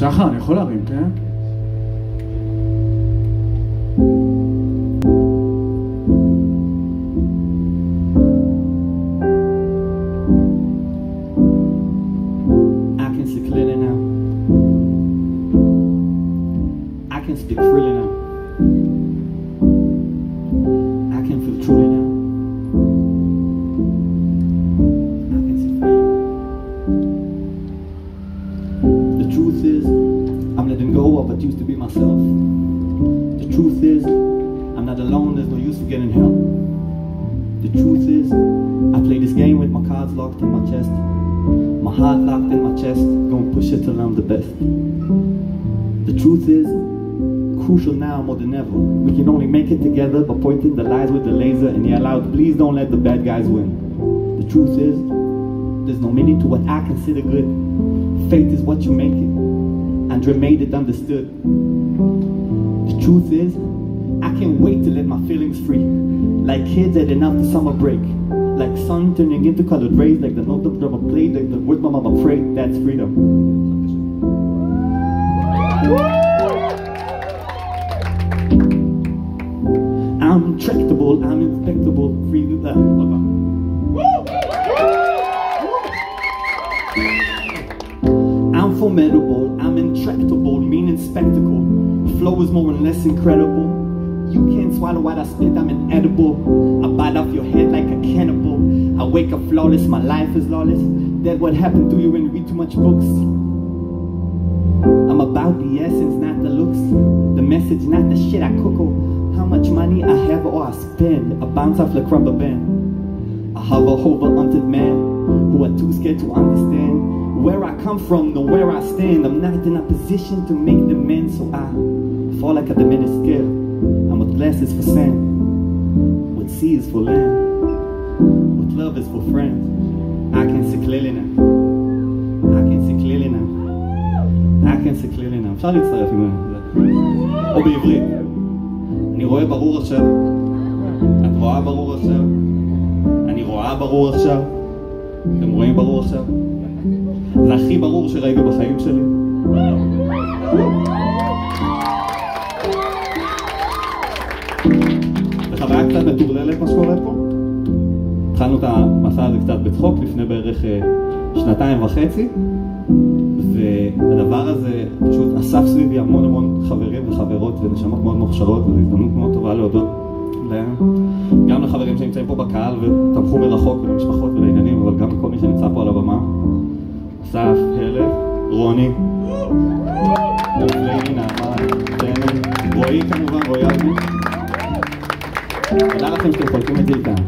שחר, אני יכול להרים, כן? I can see clearly now. I can speak freely now. To be myself. The truth is, I'm not alone, there's no use for getting help. The truth is, I play this game with my cards locked in my chest. My heart locked in my chest, gonna push it till I'm the best. The truth is, crucial now more than ever. We can only make it together by pointing the lies with the laser and yell out, please don't let the bad guys win. The truth is, there's no meaning to what I consider good. Faith is what you make it. Andre made it understood. The truth is, I can't wait to let my feelings free. Like kids heading out the summer break. Like sun turning into colored rays, like the note of drummer played, like the words my mama prayed, that's freedom. I'm tractable, I'm inspectable, free to that. Formidable, I'm intractable, meaning spectacle. Flow is more and less incredible. You can't swallow what I spit, I'm inedible. I bite off your head like a cannibal. I wake up flawless, my life is lawless. That's what happened to you when you read too much books. I'm about the essence, not the looks. The message, not the shit I cook. How much money I have or I spend. I bounce off like rubber band. I hover over until man who are too scared to understand where I come from, nor where I stand. I'm not in a position to make demands, so I fall like a diminished scale. I'm with glasses for sand, with seas for land, with love is for friends. I can see clearly now. I can see clearly now. I can see clearly now. אפשר להצטרף עם זה. או בעברית. אני רואה ברור עכשיו. את רואה ברור עכשיו. אני רואה ברור עכשיו. אתם רואים ברור עכשיו? זה הכי ברור שראיתי בחיים שלי. זה חוויה קצת מטורללת מה שקורה פה. התחלנו את המסע הזה קצת בצחוק לפני בערך אה, שנתיים וחצי, והדבר הזה פשוט אסף סביבי המון המון חברים וחברות ונשמות מאוד מוכשרות, וזו הזדמנות מאוד טובה להודות להם. גם לחברים שנמצאים פה בקהל ותמכו מרחוק ולמשפחות ולעניינים, אבל גם לכל מי שנמצא פה על הבמה. אסף, הלך, רוני, דופלי, נעמה, תנן, רועי כמובן, רועי אבי. תודה לכם שאתם חולקים את זה איתנו.